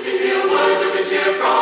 to hear words of the cheer from